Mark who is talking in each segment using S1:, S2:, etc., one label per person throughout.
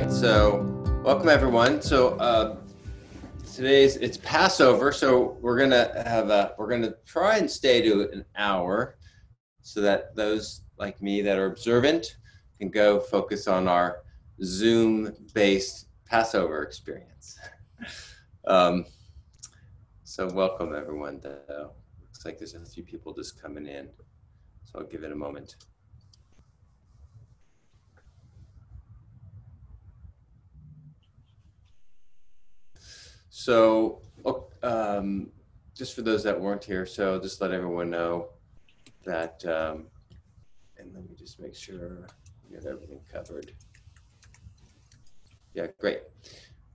S1: right, so welcome everyone. So uh, today's it's Passover, so we're gonna have a we're gonna try and stay to an hour, so that those like me that are observant can go focus on our Zoom-based Passover experience. Um, so welcome everyone. Though. Looks like there's a few people just coming in, so I'll give it a moment. So, um, just for those that weren't here, so just let everyone know that, um, and let me just make sure we got everything covered. Yeah, great.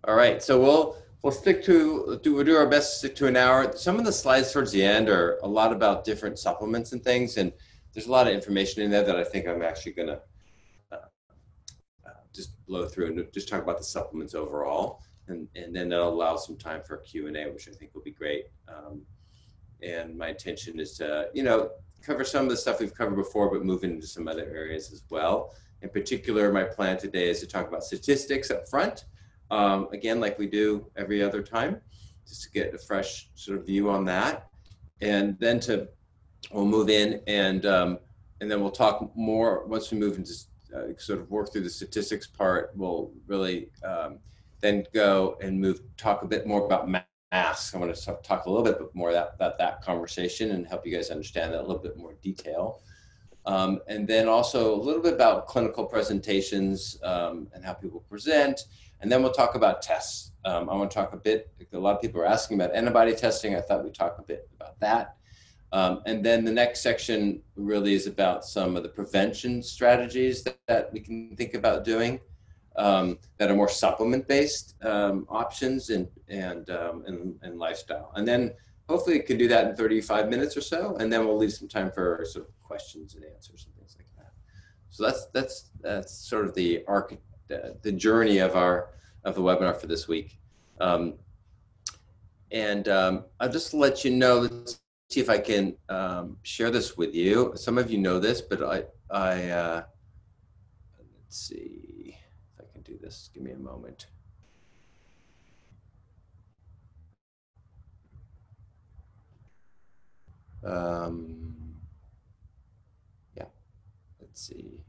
S1: All right, so we'll we'll stick to do we'll do our best to stick to an hour. Some of the slides towards the end are a lot about different supplements and things, and there's a lot of information in there that I think I'm actually gonna uh, uh, just blow through and just talk about the supplements overall and, and then that'll allow some time for Q&A, which I think will be great. Um, and my intention is to, you know, cover some of the stuff we've covered before, but move into some other areas as well. In particular, my plan today is to talk about statistics up front. Um, again, like we do every other time, just to get a fresh sort of view on that. And then to, we'll move in and, um, and then we'll talk more once we move into uh, sort of work through the statistics part, we'll really um, then go and move, talk a bit more about masks. I want to talk a little bit more about, about that conversation and help you guys understand that a little bit more detail. Um, and then also a little bit about clinical presentations um, and how people present. And then we'll talk about tests. Um, I want to talk a bit, a lot of people are asking about antibody testing. I thought we'd talk a bit about that. Um, and then the next section really is about some of the prevention strategies that, that we can think about doing um, that are more supplement based um, options and and, um, and and lifestyle. And then hopefully it can do that in 35 minutes or so, and then we'll leave some time for sort of questions and answers and things like that. So that's that's that's sort of the arc, uh, the journey of our of the webinar for this week. Um, and um, I'll just let you know. Let's see if I can um, share this with you. Some of you know this, but I I uh, let's see this. Give me a moment. Um, yeah, let's see.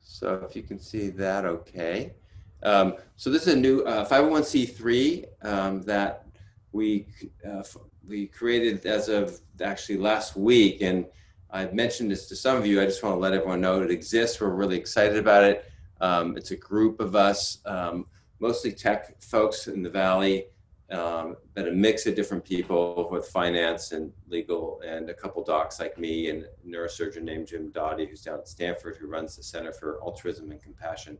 S1: So if you can see that, okay. Um, so this is a new uh, 501c3 um, that we uh, we created as of actually last week, and I've mentioned this to some of you. I just want to let everyone know it exists. We're really excited about it. Um, it's a group of us, um, mostly tech folks in the Valley, um, but a mix of different people with finance and legal, and a couple docs like me, and a neurosurgeon named Jim Doty, who's down at Stanford, who runs the Center for Altruism and Compassion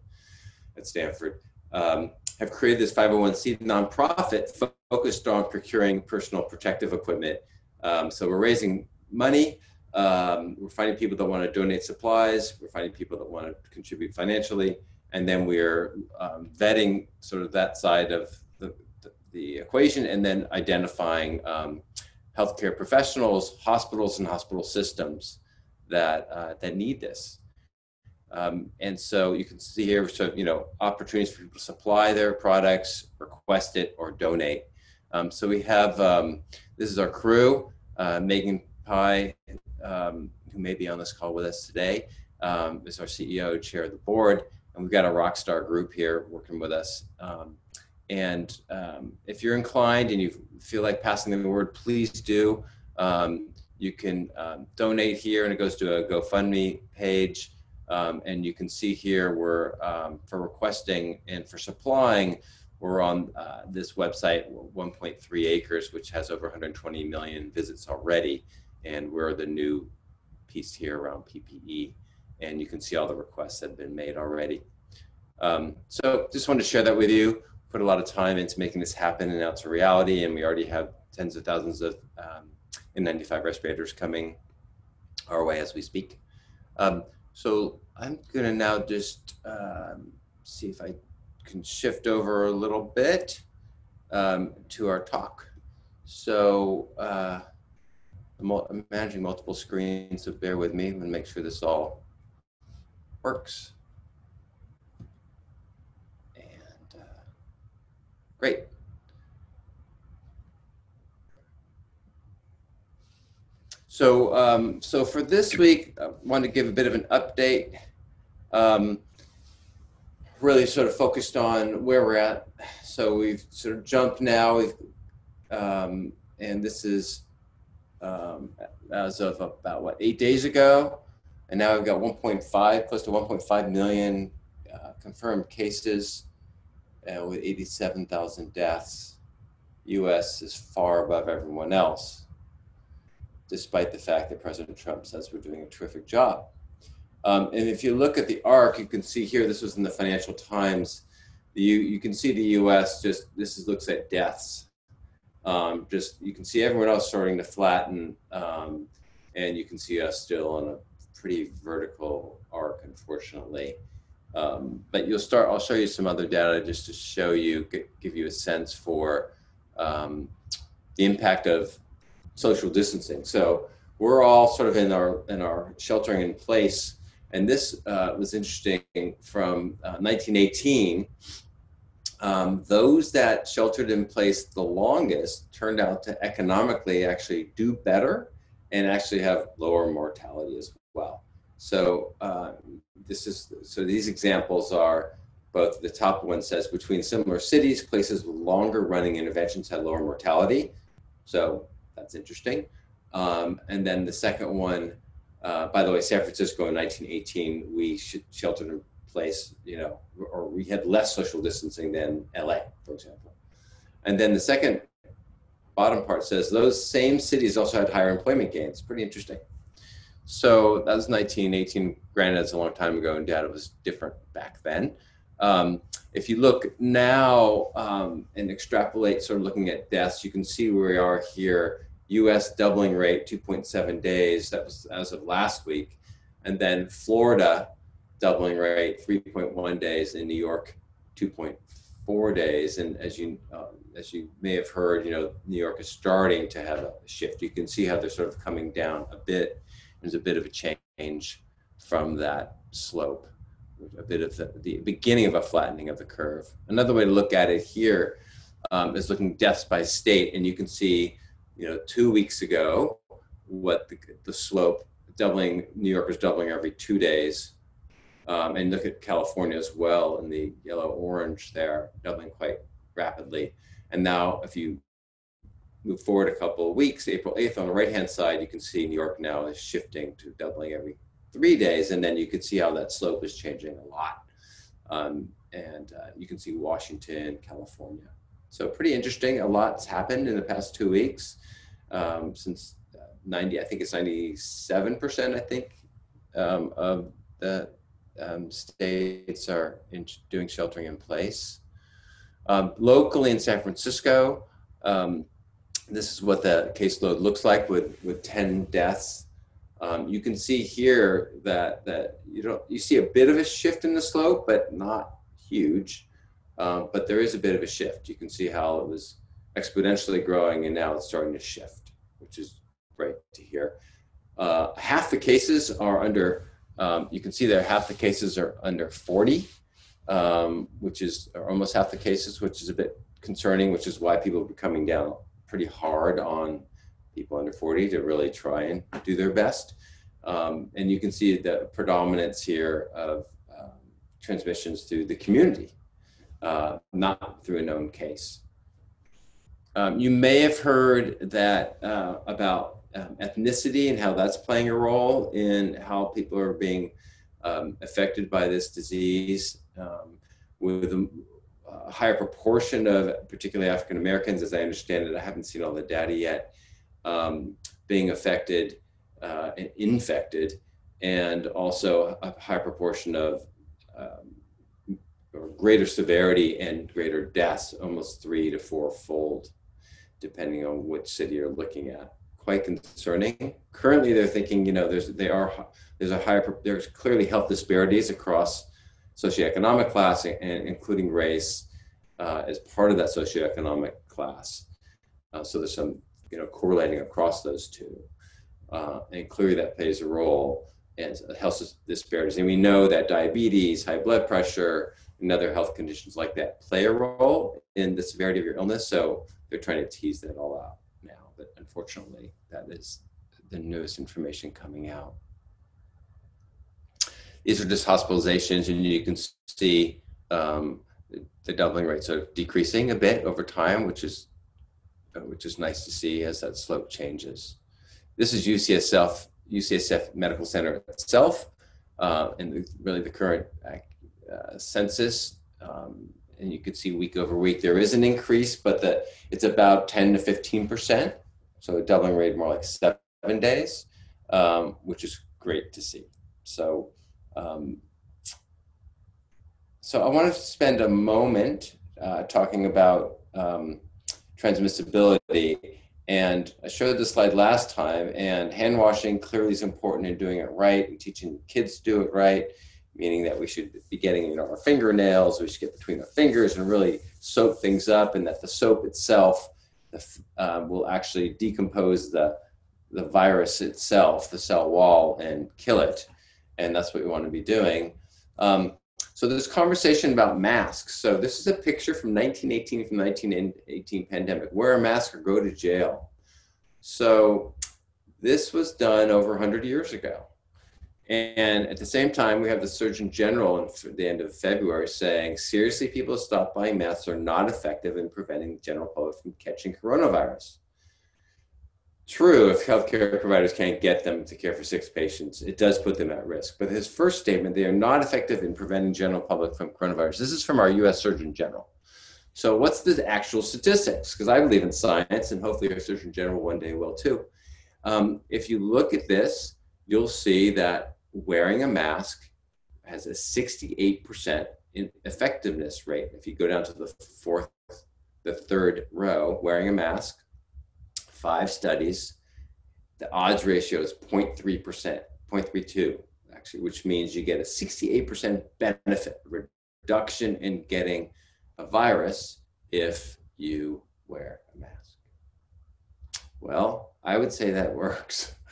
S1: at Stanford. Um, have created this 501c nonprofit focused on procuring personal protective equipment. Um, so we're raising money um, we're finding people that want to donate supplies. We're finding people that want to contribute financially. And then we're um, vetting sort of that side of the, the, the equation and then identifying um, healthcare professionals, hospitals, and hospital systems that, uh, that need this. Um, and so you can see here, so, you know, opportunities for people to supply their products, request it, or donate. Um, so we have, um, this is our crew, uh, Megan Pye um, who may be on this call with us today, um, is our CEO, chair of the board, and we've got a rock star group here working with us. Um, and um, if you're inclined and you feel like passing the word, please do. Um, you can donate here, and it goes to a GoFundMe page. and you can see here we're for requesting and for supplying we're on uh, this website 1.3 acres which has over 120 million visits already and we're the new piece here around PPE. And you can see all the requests that have been made already. Um, so just wanted to share that with you. Put a lot of time into making this happen and now it's a reality. And we already have tens of thousands of um, N95 respirators coming our way as we speak. Um, so I'm going to now just um, see if I can shift over a little bit um, to our talk. So uh, I'm managing multiple screens, so bear with me and make sure this all works. And uh, great. So, um, so for this week, I want to give a bit of an update. Um, really sort of focused on where we're at. So we've sort of jumped now. Um, and this is um, as of about what eight days ago, and now we've got 1.5, close to 1.5 million uh, confirmed cases, uh, with 87,000 deaths. U.S. is far above everyone else despite the fact that President Trump says we're doing a terrific job. Um, and if you look at the arc, you can see here, this was in the Financial Times, you, you can see the US just, this is, looks at deaths. Um, just, you can see everyone else starting to flatten, um, and you can see us still on a pretty vertical arc, unfortunately. Um, but you'll start, I'll show you some other data just to show you, give you a sense for um, the impact of social distancing. So we're all sort of in our in our sheltering in place, and this uh, was interesting from uh, 1918. Um, those that sheltered in place the longest turned out to economically actually do better and actually have lower mortality as well. So uh, this is so these examples are both the top one says between similar cities, places with longer running interventions had lower mortality. So that's interesting. Um, and then the second one, uh, by the way, San Francisco in 1918, we sheltered place, you know, or we had less social distancing than LA, for example. And then the second bottom part says those same cities also had higher employment gains. Pretty interesting. So that was 1918. Granted, it's a long time ago, and data was different back then. Um, if you look now um, and extrapolate, sort of looking at deaths, you can see where we are here. U.S. doubling rate 2.7 days. That was as of last week, and then Florida doubling rate 3.1 days. In New York, 2.4 days. And as you uh, as you may have heard, you know New York is starting to have a shift. You can see how they're sort of coming down a bit. There's a bit of a change from that slope a bit of the, the, beginning of a flattening of the curve. Another way to look at it here um, is looking deaths by state, and you can see, you know, two weeks ago, what the, the slope doubling. New York was doubling every two days, um, and look at California as well in the yellow orange there, doubling quite rapidly. And now, if you move forward a couple of weeks, April 8th on the right hand side, you can see New York now is shifting to doubling every three days, and then you can see how that slope is changing a lot. Um, and uh, you can see Washington, California. So pretty interesting. A lot's happened in the past two weeks um, since uh, 90, I think it's 97%, I think, um, of the um, states are in, doing sheltering in place. Um, locally in San Francisco, um, this is what the caseload looks like with, with 10 deaths um, you can see here that that you don't you see a bit of a shift in the slope, but not huge. Um, but there is a bit of a shift. You can see how it was exponentially growing, and now it's starting to shift, which is great to hear. Uh, half the cases are under. Um, you can see there half the cases are under 40, um, which is almost half the cases, which is a bit concerning. Which is why people are coming down pretty hard on people under 40 to really try and do their best. Um, and you can see the predominance here of um, transmissions through the community, uh, not through a known case. Um, you may have heard that uh, about um, ethnicity and how that's playing a role in how people are being um, affected by this disease um, with a, higher proportion of particularly African Americans, as I understand it. I haven't seen all the data yet um, being affected uh, and infected, and also a higher proportion of um, greater severity and greater deaths, almost three to four fold, depending on which city you're looking at. Quite concerning. Currently, they're thinking, you know, there's they are there's a higher there's clearly health disparities across socioeconomic class and including race uh, as part of that socioeconomic class. Uh, so there's some you know, correlating across those two. uh, and clearly that plays a role in health disparities. And we know that diabetes, high blood pressure, and other health conditions like that play a role in the severity of your illness. So they're trying to tease that all out. But unfortunately, that is the newest information coming out. These are just hospitalizations, and you can see um, the doubling rates are decreasing a bit over time, which is uh, which is nice to see as that slope changes. This is UCSF UCSF Medical Center itself, uh, and the, really the current uh, census. Um, and you can see week over week there is an increase, but the, it's about 10 to 15 percent. So a doubling rate more like seven days, um, which is great to see. So um, so I wanted to spend a moment uh, talking about um, transmissibility. And I showed this slide last time, and hand washing clearly is important in doing it right and teaching kids to do it right, meaning that we should be getting you know, our fingernails, we should get between our fingers and really soak things up, and that the soap itself um, will actually decompose the, the virus itself, the cell wall, and kill it. And that's what we want to be doing. Um, so this conversation about masks. So this is a picture from 1918 from 1918 pandemic. Wear a mask or go to jail. So this was done over 100 years ago. And at the same time, we have the Surgeon General at the end of February saying, seriously, people stop buying masks are not effective in preventing the general public from catching coronavirus. True, if healthcare providers can't get them to care for six patients, it does put them at risk. But his first statement, they are not effective in preventing general public from coronavirus. This is from our US Surgeon General. So what's the actual statistics? Because I believe in science and hopefully our Surgeon General one day will too. Um, if you look at this, you'll see that wearing a mask has a 68% effectiveness rate. If you go down to the fourth, the third row, wearing a mask, five studies, the odds ratio is 0.3%, 0.32 actually, which means you get a 68% benefit reduction in getting a virus if you wear a mask. Well, I would say that works.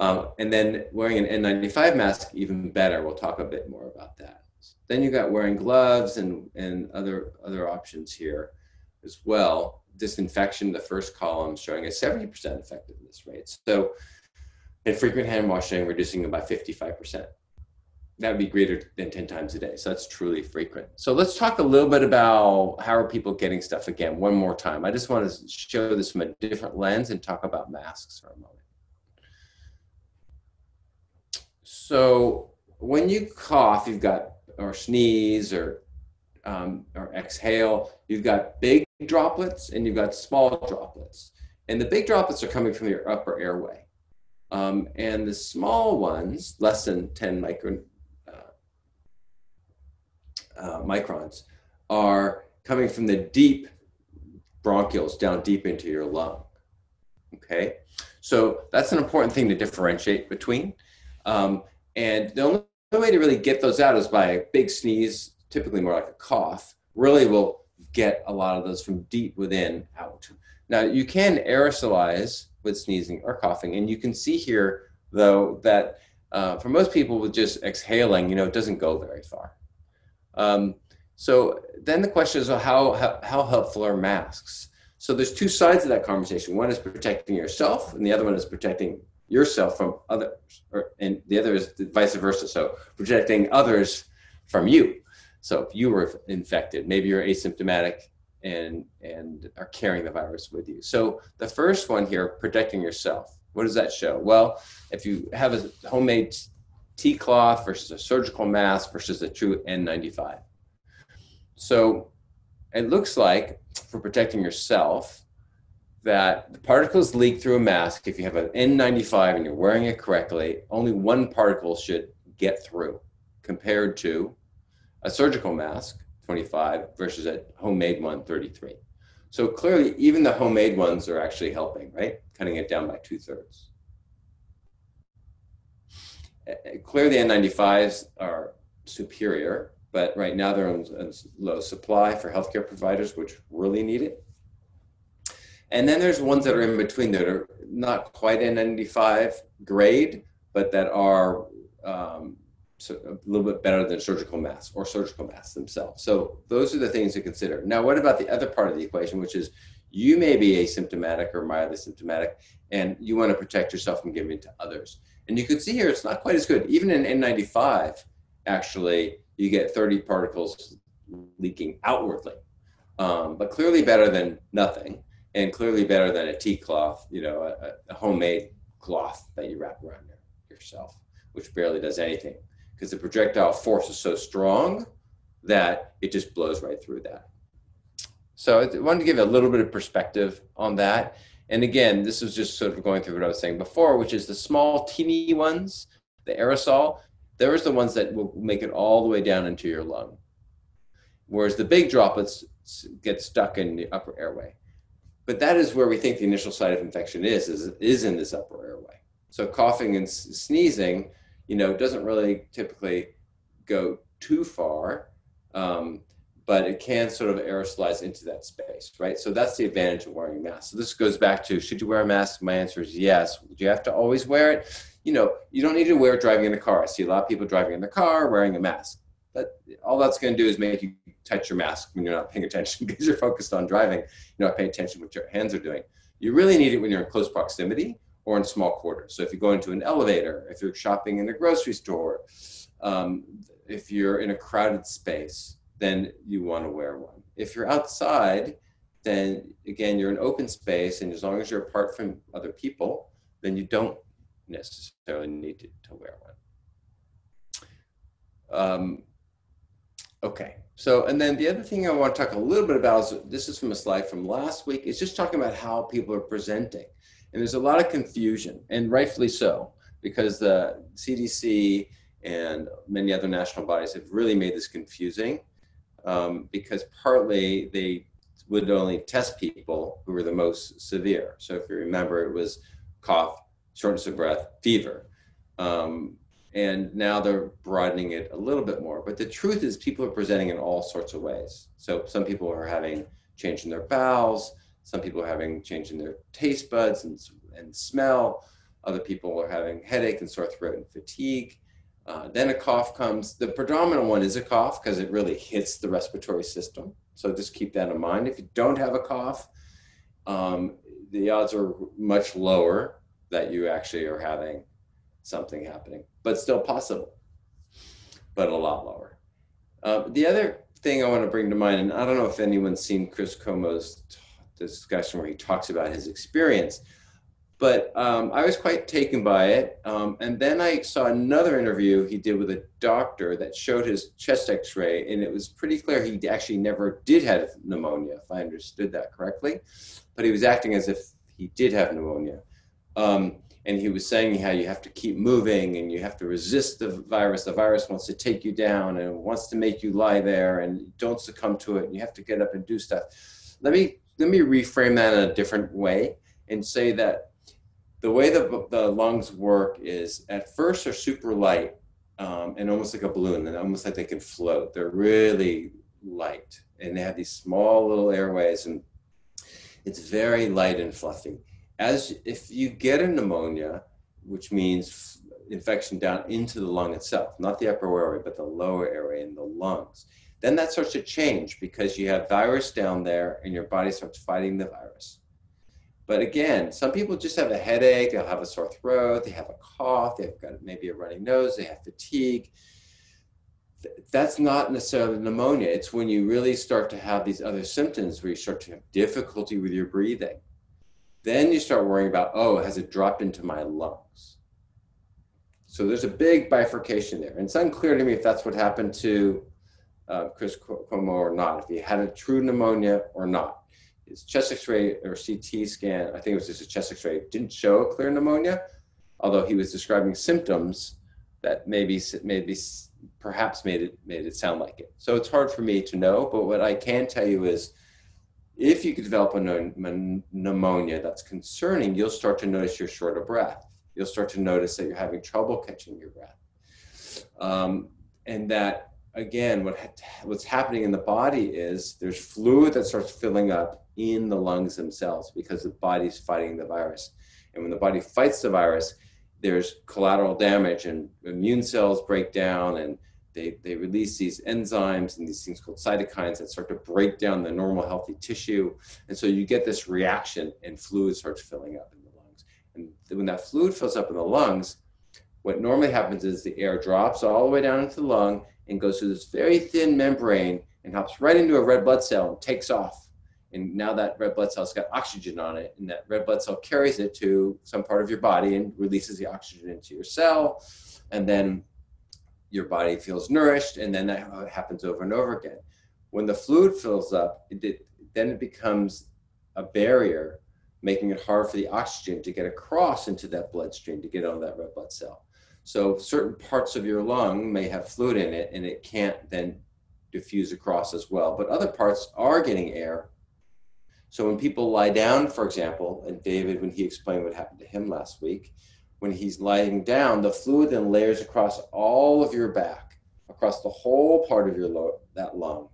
S1: Um, and then wearing an N95 mask, even better. We'll talk a bit more about that. Then you got wearing gloves and, and other, other options here as well disinfection, the first column showing a 70% effectiveness rate. So in frequent hand washing, reducing it by 55%. That would be greater than 10 times a day. So that's truly frequent. So let's talk a little bit about how are people getting stuff again, one more time. I just want to show this from a different lens and talk about masks for a moment. So when you cough, you've got, or sneeze, or um, or exhale, you've got big droplets and you've got small droplets. And the big droplets are coming from your upper airway. Um, and the small ones, less than 10 micron, uh, uh, microns, are coming from the deep bronchioles down deep into your lung. Okay, so that's an important thing to differentiate between. Um, and the only way to really get those out is by a big sneeze, typically more like a cough, really will get a lot of those from deep within out. Now, you can aerosolize with sneezing or coughing, and you can see here, though, that uh, for most people with just exhaling, you know, it doesn't go very far. Um, so then the question is, well, how, how, how helpful are masks? So there's two sides of that conversation. One is protecting yourself, and the other one is protecting yourself from others, or, and the other is vice versa. So protecting others from you. So if you were infected, maybe you're asymptomatic and and are carrying the virus with you. So the first one here, protecting yourself. What does that show? Well, if you have a homemade tea cloth versus a surgical mask versus a true N95. So it looks like for protecting yourself that the particles leak through a mask. If you have an N95 and you're wearing it correctly, only one particle should get through compared to a surgical mask, 25, versus a homemade one, 33. So clearly, even the homemade ones are actually helping, right? Cutting it down by two thirds. Uh, uh, clearly, N95s are superior, but right now they're in low supply for healthcare providers, which really need it. And then there's ones that are in between that are not quite N95 grade, but that are um, so a little bit better than surgical masks or surgical masks themselves. So those are the things to consider. Now, what about the other part of the equation, which is you may be asymptomatic or mildly symptomatic, and you want to protect yourself from giving it to others. And you can see here it's not quite as good. Even in N95, actually, you get 30 particles leaking outwardly, um, but clearly better than nothing, and clearly better than a tea cloth, you know, a, a homemade cloth that you wrap around yourself, which barely does anything because the projectile force is so strong that it just blows right through that. So I wanted to give a little bit of perspective on that. And again, this was just sort of going through what I was saying before, which is the small, teeny ones, the aerosol, those the ones that will make it all the way down into your lung. Whereas the big droplets get stuck in the upper airway. But that is where we think the initial site of infection is, is, is in this upper airway. So coughing and sneezing you know, doesn't really typically go too far, um, but it can sort of aerosolize into that space, right? So that's the advantage of wearing a mask. So this goes back to should you wear a mask? My answer is yes. Do you have to always wear it? You know, you don't need to wear it driving in the car. I see a lot of people driving in the car wearing a mask. But all that's going to do is make you touch your mask when you're not paying attention because you're focused on driving. You're not paying attention what your hands are doing. You really need it when you're in close proximity or in small quarters. So if you go into an elevator, if you're shopping in a grocery store, um, if you're in a crowded space, then you want to wear one. If you're outside, then again, you're in open space, and as long as you're apart from other people, then you don't necessarily need to, to wear one. Um, okay, so and then the other thing I want to talk a little bit about is this is from a slide from last week. It's just talking about how people are presenting. And there's a lot of confusion, and rightfully so, because the CDC and many other national bodies have really made this confusing um, because partly they would only test people who were the most severe. So if you remember, it was cough, shortness of breath, fever. Um, and now they're broadening it a little bit more. But the truth is, people are presenting in all sorts of ways. So some people are having change in their bowels, some people are having change in their taste buds and, and smell. Other people are having headache and sore throat and fatigue. Uh, then a cough comes. The predominant one is a cough because it really hits the respiratory system. So just keep that in mind. If you don't have a cough, um, the odds are much lower that you actually are having something happening, but still possible, but a lot lower. Uh, the other thing I want to bring to mind, and I don't know if anyone's seen Chris Como's Cuomo's discussion where he talks about his experience. But um, I was quite taken by it. Um, and then I saw another interview he did with a doctor that showed his chest x ray, and it was pretty clear he actually never did have pneumonia, if I understood that correctly. But he was acting as if he did have pneumonia. Um, and he was saying how you have to keep moving and you have to resist the virus. The virus wants to take you down and wants to make you lie there and don't succumb to it. And you have to get up and do stuff. Let me let me reframe that in a different way and say that the way the, the lungs work is at first they're super light um, and almost like a balloon and almost like they can float. They're really light and they have these small little airways and it's very light and fluffy. As if you get a pneumonia, which means infection down into the lung itself, not the upper airway, but the lower airway in the lungs then that starts to change because you have virus down there and your body starts fighting the virus. But again, some people just have a headache, they'll have a sore throat, they have a cough, they've got maybe a running nose, they have fatigue. That's not necessarily pneumonia. It's when you really start to have these other symptoms where you start to have difficulty with your breathing. Then you start worrying about, oh, has it dropped into my lungs? So there's a big bifurcation there. And it's unclear to me if that's what happened to uh, Chris Cuomo or not, if he had a true pneumonia or not. His chest X-ray or CT scan, I think it was just a chest X-ray, didn't show a clear pneumonia, although he was describing symptoms that maybe maybe perhaps made it made it sound like it. So it's hard for me to know, but what I can tell you is if you could develop a pneumonia that's concerning, you'll start to notice you're short of breath. You'll start to notice that you're having trouble catching your breath. Um, and that again, what what's happening in the body is there's fluid that starts filling up in the lungs themselves because the body's fighting the virus. And when the body fights the virus, there's collateral damage and immune cells break down and they, they release these enzymes and these things called cytokines that start to break down the normal healthy tissue. And so you get this reaction and fluid starts filling up in the lungs. And when that fluid fills up in the lungs, what normally happens is the air drops all the way down into the lung and goes through this very thin membrane and hops right into a red blood cell and takes off. And now that red blood cell's got oxygen on it, and that red blood cell carries it to some part of your body and releases the oxygen into your cell. And then your body feels nourished, and then that uh, happens over and over again. When the fluid fills up, it, then it becomes a barrier, making it hard for the oxygen to get across into that bloodstream to get on that red blood cell. So certain parts of your lung may have fluid in it, and it can't then diffuse across as well. But other parts are getting air. So when people lie down, for example, and David, when he explained what happened to him last week, when he's lying down, the fluid then layers across all of your back, across the whole part of your lo- that lung,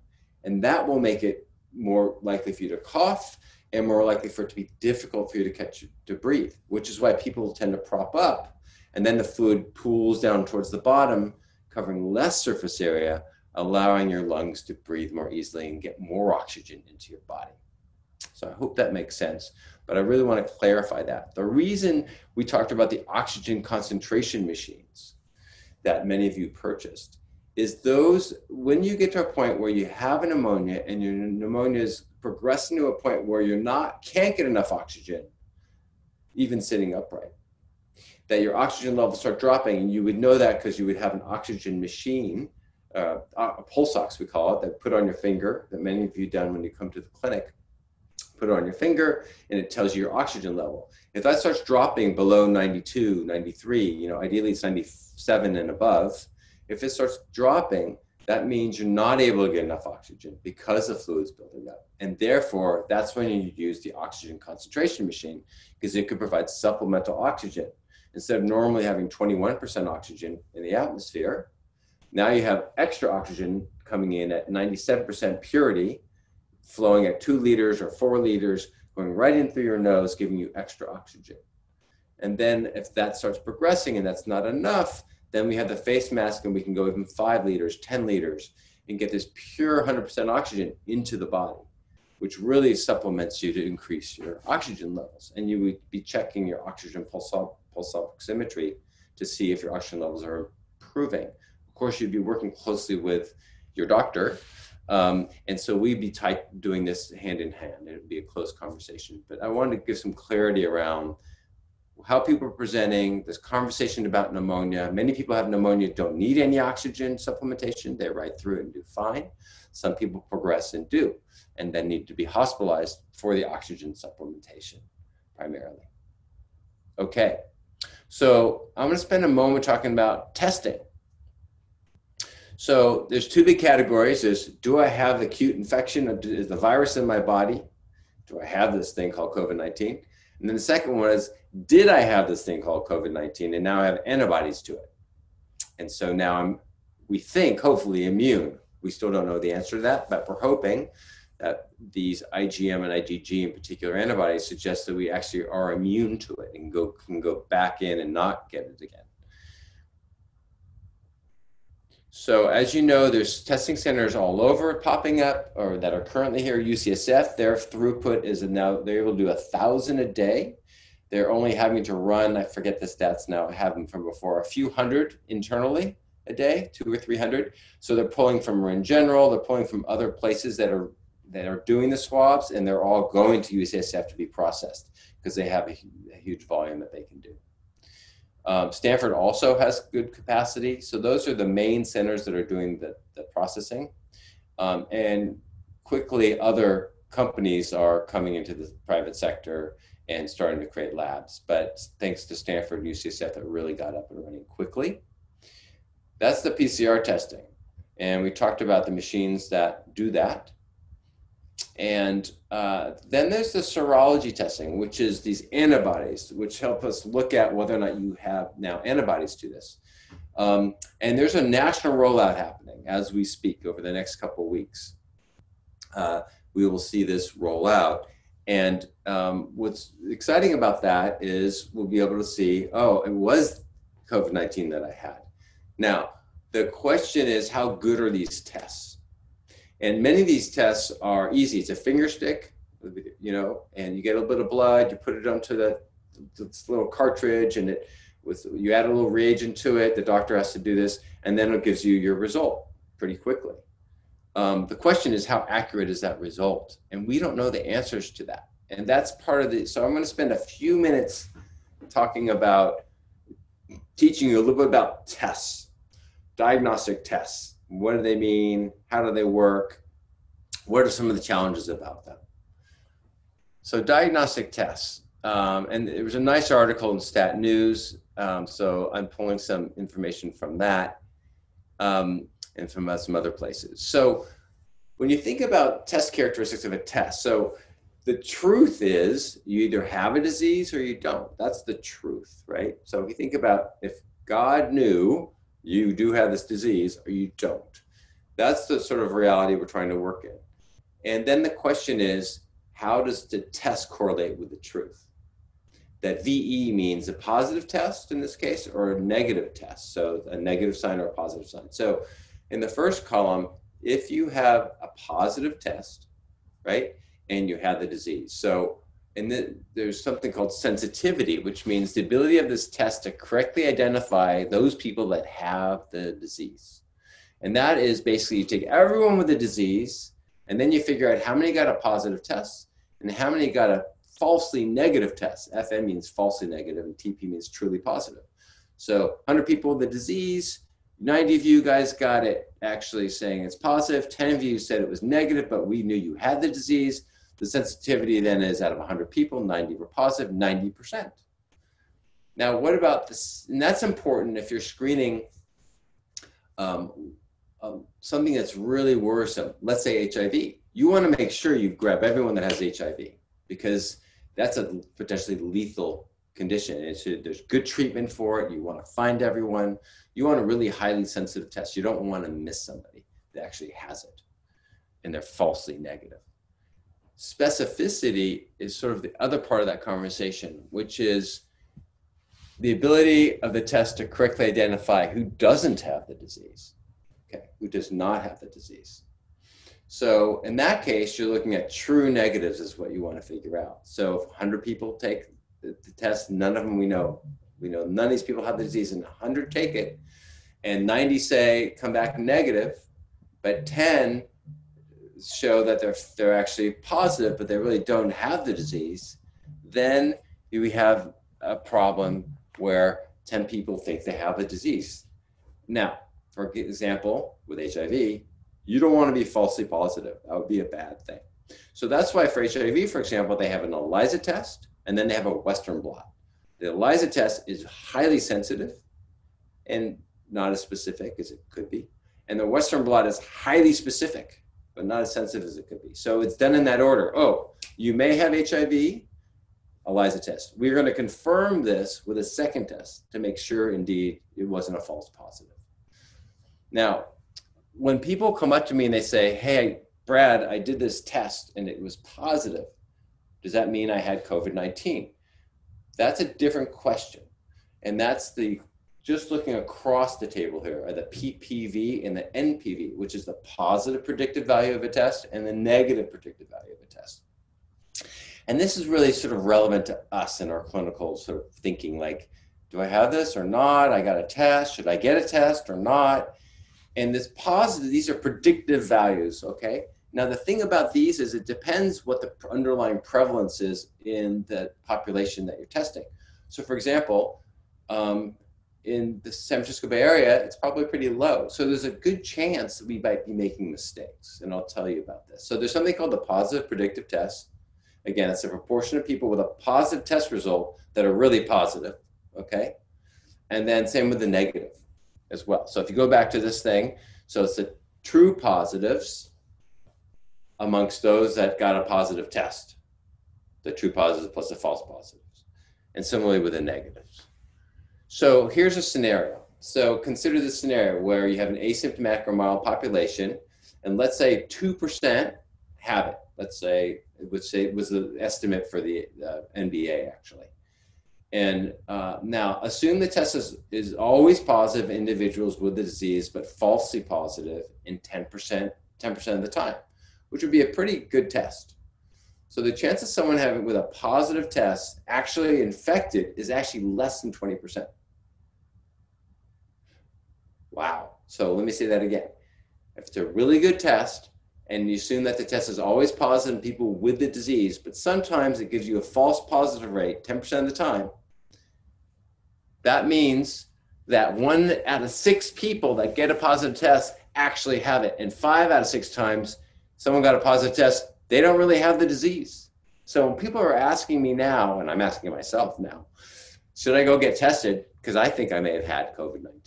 S1: and that will make it more likely for you to cough and more likely for it to be difficult for you to catch to breathe. Which is why people tend to prop up, and then the fluid pools down towards the bottom, covering less surface area, allowing your lungs to breathe more easily and get more oxygen into your body. So I hope that makes sense, but I really want to clarify that. The reason we talked about the oxygen concentration machines that many of you purchased is those when you get to a point where you have a pneumonia and your pneumonia is progressing to a point where you're not can't get enough oxygen even sitting upright that your oxygen levels start dropping and you would know that because you would have an oxygen machine uh, a pulse ox, we call it, that put on your finger, that many of you done when you come to the clinic. Put it on your finger, and it tells you your oxygen level. If that starts dropping below 92, 93, you know, ideally it's 97 and above. If it starts dropping, that means you're not able to get enough oxygen because the fluid's building up. And therefore, that's when you use the oxygen concentration machine because it could provide supplemental oxygen. Instead of normally having 21% oxygen in the atmosphere, now you have extra oxygen coming in at 97% purity, flowing at two liters or four liters, going right in through your nose, giving you extra oxygen. And then if that starts progressing and that's not enough, then we have the face mask and we can go even five liters, 10 liters, and get this pure 100% oxygen into the body, which really supplements you to increase your oxygen levels. And you would be checking your oxygen pulse, pulse oximetry to see if your oxygen levels are improving Of course, you'd be working closely with your doctor. Um, and so we'd be tight doing this hand in hand. It would be a close conversation. But I wanted to give some clarity around how people are presenting, this conversation about pneumonia. Many people have pneumonia, don't need any oxygen supplementation. They ride through it and do fine. Some people progress and do, and then need to be hospitalized for the oxygen supplementation primarily. Okay, so I'm going to spend a moment talking about testing. So there's two big categories. There's do I have acute infection? Is the virus in my body? Do I have this thing called COVID-19? And then the second one is, did I have this thing called COVID-19 and now I have antibodies to it? And so now I'm, we think, hopefully immune. We still don't know the answer to that, but we're hoping that these IgM and IgG in particular antibodies suggest that we actually are immune to it and go, can go back in and not get it again. So as you know, there's testing centers all over popping up or that are currently here. UCSF, their throughput is now, they're able to do a thousand a day. They're only having to run, I forget the stats now, I have them from before, a few hundred internally a day, two or 300. So they're pulling from Marin General, they're pulling from other places that are that are doing the swabs and they're all going to UCSF to be processed because they have a, a huge volume that they can do. Um, Stanford also has good capacity. So those are the main centers that are doing the, the processing. Um, and quickly, other companies are coming into the private sector and starting to create labs. But thanks to Stanford and UCSF, it really got up and running quickly. That's the PCR testing. And we talked about the machines that do that. And uh, then there's the serology testing, which is these antibodies, which help us look at whether or not you have now antibodies to this. Um, and there's a national rollout happening as we speak over the next couple weeks. Uh, we will see this roll out. And um, what's exciting about that is we'll be able to see, oh, it was COVID 19 that I had. Now, the question is, how good are these tests? And many of these tests are easy. It's a finger stick, you know, and you get a little bit of blood, you put it onto the this little cartridge, and it with you add a little reagent to it. The doctor has to do this, and then it gives you your result pretty quickly. Um, the question is, how accurate is that result? And we don't know the answers to that. And that's part of the. So I'm going to spend a few minutes talking about teaching you a little bit about tests, diagnostic tests. What do they mean? How do they work? What are some of the challenges about them? So diagnostic tests. Um, and it was a nice article in Stat News. Um, so I'm pulling some information from that um, and from uh, some other places. So when you think about test characteristics of a test, so the truth is you either have a disease or you don't. That's the truth, right? So if you think about if God knew you do have this disease or you don't, that's the sort of reality we're trying to work in. And then the question is, how does the test correlate with the truth? That VE means a positive test in this case or a negative test. So a negative sign or a positive sign. So in the first column, if you have a positive test, right, and you have the disease. So and then there's something called sensitivity, which means the ability of this test to correctly identify those people that have the disease. And that is basically you take everyone with the disease, and then you figure out how many got a positive test and how many got a falsely negative test. FN means falsely negative, and TP means truly positive. So 100 people with the disease, 90 of you guys got it actually saying it's positive, 10 of you said it was negative, but we knew you had the disease. The sensitivity then is out of 100 people, 90 were positive, 90%. Now, what about this? And that's important if you're screening um, um, something that's really worrisome, let's say HIV. You want to make sure you grab everyone that has HIV because that's a potentially lethal condition. Should, there's good treatment for it. You want to find everyone. You want a really highly sensitive test. You don't want to miss somebody that actually has it and they're falsely negative specificity is sort of the other part of that conversation, which is the ability of the test to correctly identify who doesn't have the disease, okay, who does not have the disease. So in that case, you're looking at true negatives is what you want to figure out. So if 100 people take the, test, none of them we know. We know none of these people have the disease, and 100 take it, and 90 say come back negative, but 10 show that they're they're actually positive, but they really don't have the disease, then we have a problem where 10 people think they have a disease. Now, for example, with HIV, you don't want to be falsely positive. That would be a bad thing. So that's why for HIV, for example, they have an ELISA test and then they have a Western blot. The ELISA test is highly sensitive and not as specific as it could be. And the Western blot is highly specific but not as sensitive as it could be. So it's done in that order. Oh, you may have HIV, ELISA test. We're going to confirm this with a second test to make sure indeed it wasn't a false positive. Now, when people come up to me and they say, Hey, Brad, I did this test and it was positive, does that mean I had COVID 19? That's a different question. And that's the just looking across the table here are the PPV and the NPV, which is the positive predictive value of a test and the negative predictive value of a test. And this is really sort of relevant to us in our clinical sort of thinking like, do I have this or not? I got a test. Should I get a test or not? And this positive, these are predictive values, okay? Now, the thing about these is it depends what the underlying prevalence is in the population that you're testing. So, for example, um, in the San Francisco Bay Area, it's probably pretty low. So there's a good chance that we might be making mistakes. And I'll tell you about this. So there's something called the positive predictive test. Again, it's a proportion of people with a positive test result that are really positive. Okay. And then same with the negative as well. So if you go back to this thing, so it's the true positives amongst those that got a positive test, the true positives plus the false positives. And similarly with the negatives. So here's a scenario. So consider this scenario where you have an asymptomatic or mild population, and let's say 2% have it. let's say, would say it was the estimate for the uh, NBA actually. And uh, now assume the test is, is always positive individuals with the disease, but falsely positive in 10%, 10% of the time, which would be a pretty good test. So the chance of someone having with a positive test actually infected is actually less than 20%. Wow. So let me say that again. If it's a really good test and you assume that the test is always positive in people with the disease, but sometimes it gives you a false positive rate 10% of the time, that means that one out of six people that get a positive test actually have it. And five out of six times someone got a positive test, they don't really have the disease. So when people are asking me now, and I'm asking myself now, should I go get tested? Because I think I may have had COVID 19.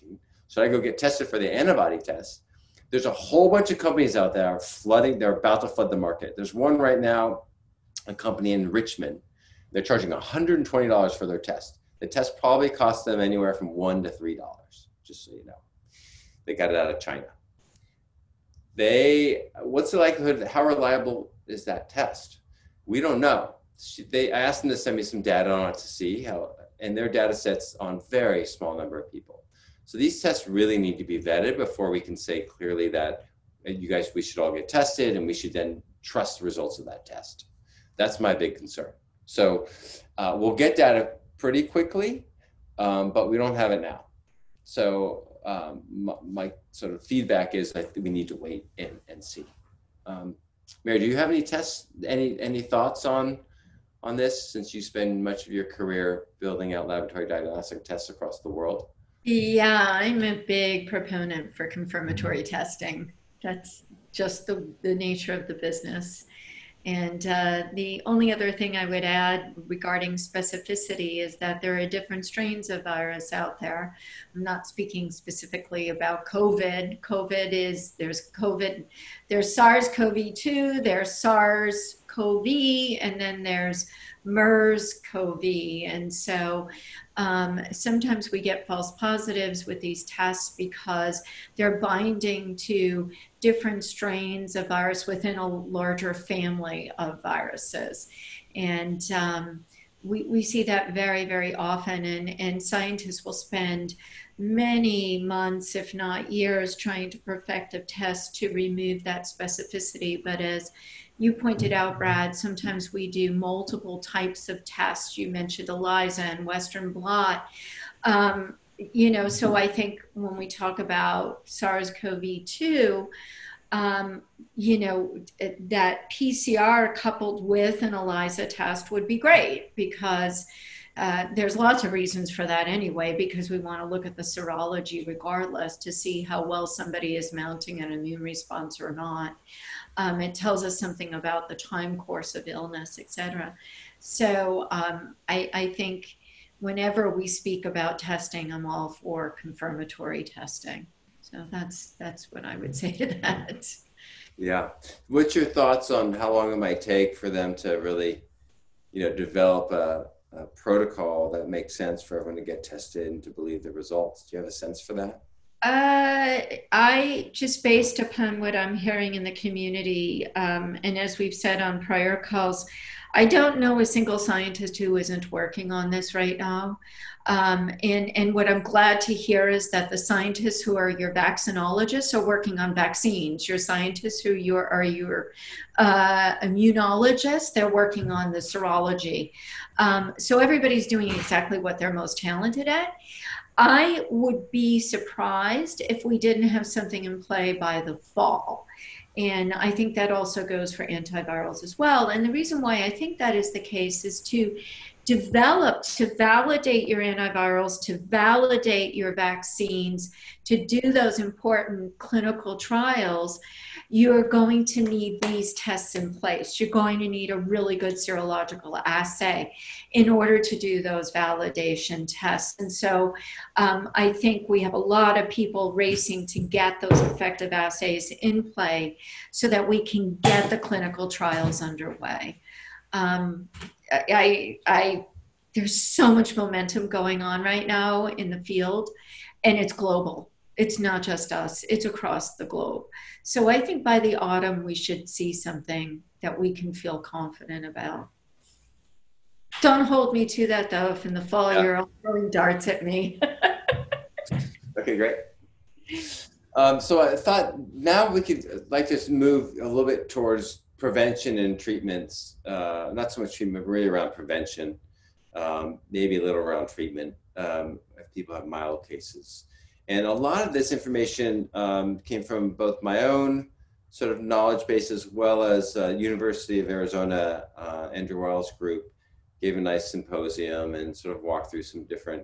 S1: Should I go get tested for the antibody test? There's a whole bunch of companies out there are flooding, they're about to flood the market. There's one right now, a company in Richmond. They're charging $120 for their test. The test probably costs them anywhere from one to three dollars, just so you know. They got it out of China. They, what's the likelihood? How reliable is that test? We don't know. They I asked them to send me some data on it to see how, and their data sets on very small number of people. So these tests really need to be vetted before we can say clearly that uh, you guys, we should all get tested and we should then trust the results of that test. That's my big concern. So uh, we'll get data pretty quickly, um, but we don't have it now. So um, my, my, sort of feedback is that we need to wait and, and see. Um, Mary, do you have any tests, any any thoughts on on this since you spend much of your career building out laboratory diagnostic tests across the world?
S2: Yeah, I'm a big proponent for confirmatory testing. That's just the, the nature of the business. And uh, the only other thing I would add regarding specificity is that there are different strains of virus out there. I'm not speaking specifically about COVID. COVID is, there's COVID, there's SARS CoV 2, there's SARS CoV, and then there's MERS CoV. And so um, sometimes we get false positives with these tests because they're binding to different strains of virus within a larger family of viruses. And um, we, we see that very, very often. And, and scientists will spend many months, if not years, trying to perfect a test to remove that specificity. But as you pointed out, Brad, sometimes we do multiple types of tests. You mentioned ELISA and Western blot. Um, you know, so I think when we talk about SARS-CoV-2, um, you know, that PCR coupled with an ELISA test would be great because uh, there's lots of reasons for that anyway, because we want to look at the serology regardless to see how well somebody is mounting an immune response or not. Um, it tells us something about the time course of illness, etc. So um, I, I think whenever we speak about testing, I'm all for confirmatory testing. So that's that's what I would say to that.
S1: Yeah. What's your thoughts on how long it might take for them to really, you know, develop a, a protocol that makes sense for everyone to get tested and to believe the results? Do you have a sense for that?
S2: Uh, I just based upon what I'm hearing in the community, um, and as we've said on prior calls, I don't know a single scientist who isn't working on this right now. Um, and, and what I'm glad to hear is that the scientists who are your vaccinologists are working on vaccines. Your scientists who are your uh, immunologists, they're working on the serology. Um, so everybody's doing exactly what they're most talented at. I would be surprised if we didn't have something in play by the fall. And I think that also goes for antivirals as well. And the reason why I think that is the case is to develop, to validate your antivirals, to validate your vaccines, to do those important clinical trials you're going to need these tests in place. You're going to need a really good serological assay in order to do those validation tests. And so um, I think we have a lot of people racing to get those effective assays in play so that we can get the clinical trials underway. Um, I, I, there's so much momentum going on right now in the field, and it's global It's not just us, it's across the globe. So I think by the autumn, we should see something that we can feel confident about. Don't hold me to that though, if in the fall
S1: Yeah.
S2: you're all throwing darts at me.
S1: Okay, great. Um, so I thought now we could like just move a little bit towards prevention and treatments. Uh, not so much treatment, but really around prevention. Um, maybe a little around treatment um, if people have mild cases. And a lot of this information um, came from both my own sort of knowledge base as well as uh, University of Arizona, uh, Andrew Weil's group gave a nice symposium and sort of walked through some different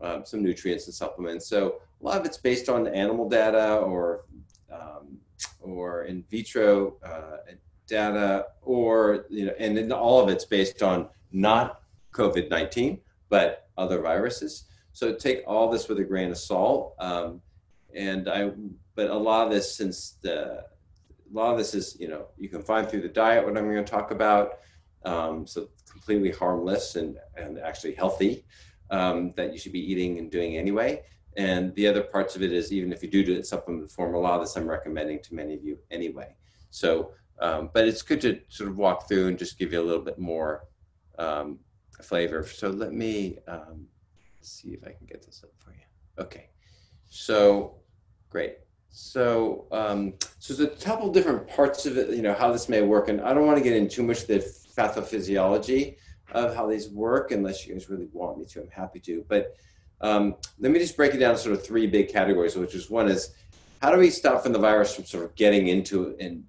S1: um, some nutrients and supplements. So a lot of it's based on animal data or um, or in vitro uh, data, or you know, and then all of it's based on not COVID nineteen, but other viruses. So take all this with a grain of salt. Um, and I, but a lot of this, since the, a lot of this is, you know, you can find through the diet what I'm going to talk about. Um, so completely harmless and, and actually healthy um, that you should be eating and doing anyway. And the other parts of it is even if you do do it supplement form, a lot of this I'm recommending to many of you anyway. So, um, but it's good to sort of walk through and just give you a little bit more um, flavor. So let me um, see if I can get this up for you. Okay, so great. So, um, so there's a couple different parts of it, you know, how this may work, and I don't want to get into too much the pathophysiology of how these work, unless you guys really want me to. I'm happy to, but um, let me just break it down sort of three big categories, which is one is how do we stop from the virus from sort of getting into and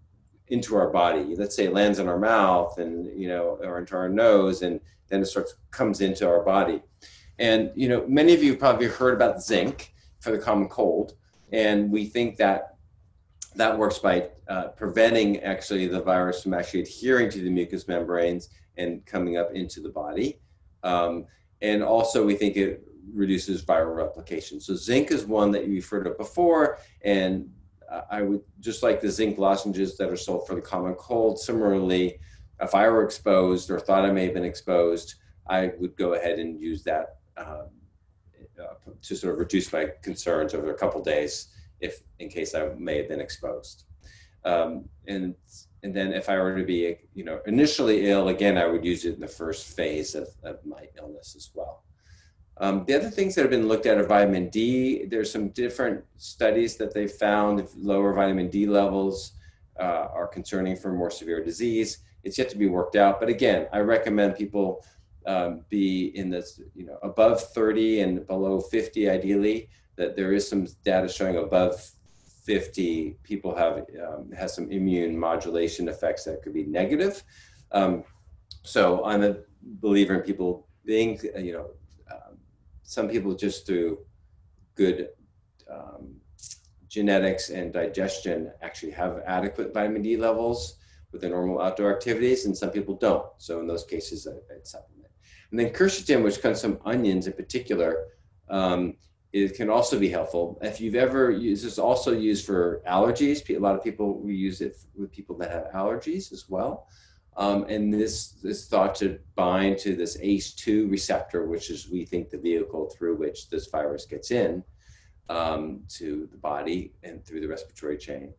S1: into our body? Let's say it lands in our mouth and you know, or into our nose, and then it starts comes into our body. And you know, many of you probably heard about zinc for the common cold, and we think that that works by uh, preventing actually the virus from actually adhering to the mucous membranes and coming up into the body. Um, and also, we think it reduces viral replication. So, zinc is one that you've heard of before, and I would just like the zinc lozenges that are sold for the common cold. Similarly, if I were exposed or thought I may have been exposed, I would go ahead and use that um, uh, to sort of reduce my concerns over a couple days if in case I may have been exposed. Um, and and then if I were to be you know initially ill again, I would use it in the first phase of, of my illness as well. Um, the other things that have been looked at are vitamin D. There's some different studies that they found if lower vitamin D levels uh, are concerning for more severe disease. It's yet to be worked out, but again, I recommend people um, be in this, you know, above 30 and below 50 ideally. That there is some data showing above 50 people have um, has some immune modulation effects that could be negative. Um, so I'm a believer in people being, you know, um, some people just through good um, genetics and digestion actually have adequate vitamin D levels with the normal outdoor activities, and some people don't. So in those cases, I, I'd supplement. And then quercetin, which comes from onions in particular, um, it can also be helpful. If you've ever used, it's also used for allergies. A lot of people we use it with people that have allergies as well. Um, and this is thought to bind to this ACE2 receptor, which is we think the vehicle through which this virus gets in um, to the body and through the respiratory chain.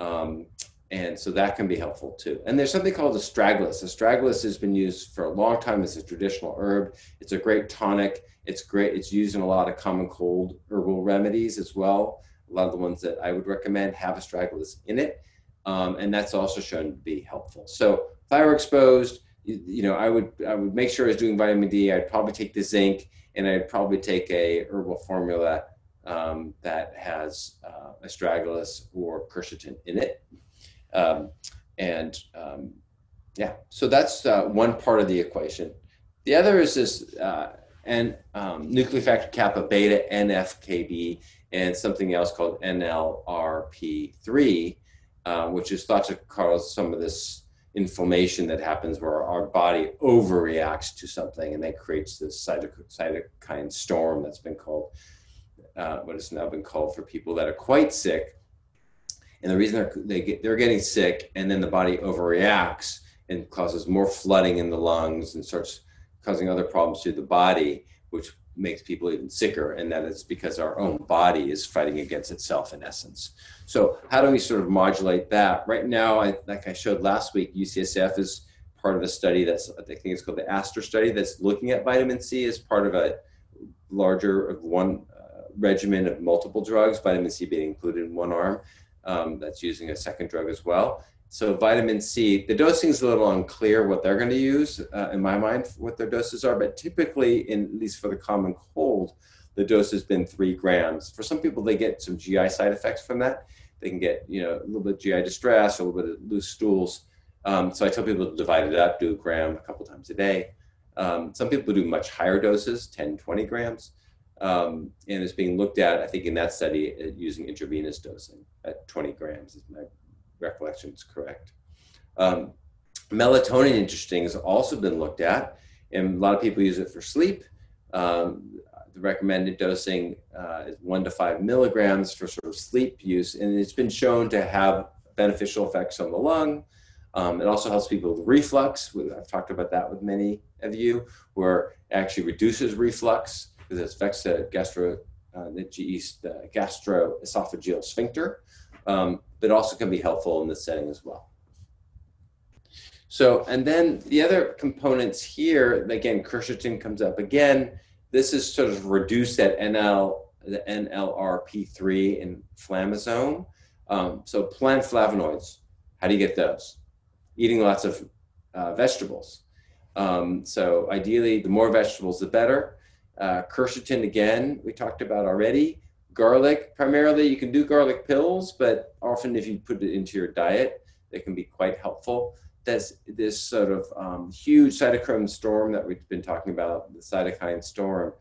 S1: Um, and so that can be helpful too. And there's something called astragalus. Astragalus has been used for a long time as a traditional herb. It's a great tonic. It's great. It's used in a lot of common cold herbal remedies as well. A lot of the ones that I would recommend have astragalus in it. Um, and that's also shown to be helpful. So if I were exposed, you, you, know, I would I would make sure I was doing vitamin D. I'd probably take the zinc, and I'd probably take a herbal formula um, that has uh, astragalus or quercetin in it. Um, and um, yeah, so that's uh, one part of the equation. The other is this uh, and um, nuclear factor kappa beta NFKB and something else called NLRP3, uh, which is thought to cause some of this inflammation that happens where our body overreacts to something and that creates this cytokine storm that's been called uh, what has now been called for people that are quite sick and the reason they're, they get, they're getting sick and then the body overreacts and causes more flooding in the lungs and starts causing other problems to the body which makes people even sicker, and that is because our own body is fighting against itself in essence. So, how do we sort of modulate that? Right now, I, like I showed last week, UCSF is part of a study that's I think it's called the ASTER study that's looking at vitamin C as part of a larger of one uh, regimen of multiple drugs, vitamin C being included in one arm. Um, that's using a second drug as well. So vitamin C, the dosing is a little unclear what they're going to use uh, in my mind, what their doses are, but typically, in, at least for the common cold, the dose has been three grams. For some people, they get some GI side effects from that. They can get, you know, a little bit of GI distress, a little bit of loose stools. Um, so I tell people to divide it up, do a gram a couple times a day. Um, some people do much higher doses, 10, 20 grams. Um, and it's being looked at, I think, in that study uh, using intravenous dosing at 20 grams, if my recollection is correct. Um, melatonin, interesting, has also been looked at, and a lot of people use it for sleep. Um, the recommended dosing uh, is one to five milligrams for sort of sleep use, and it's been shown to have beneficial effects on the lung. Um, it also helps people with reflux. I've talked about that with many of you, where it actually reduces reflux it affects the gastro, uh, the, the gastroesophageal sphincter, um, but also can be helpful in this setting as well. So, and then the other components here, again, quercetin comes up again. This is sort of reduced at NL, the NLRP3 inflammasome. Um, so plant flavonoids, how do you get those? Eating lots of uh, vegetables. Um, so ideally, the more vegetables, the better. Uh, quercetin, again, we talked about already. Garlic, primarily, you can do garlic pills, but often if you put it into your diet, it can be quite helpful. There's this sort of um, huge cytochrome storm that we've been talking about, the cytokine storm,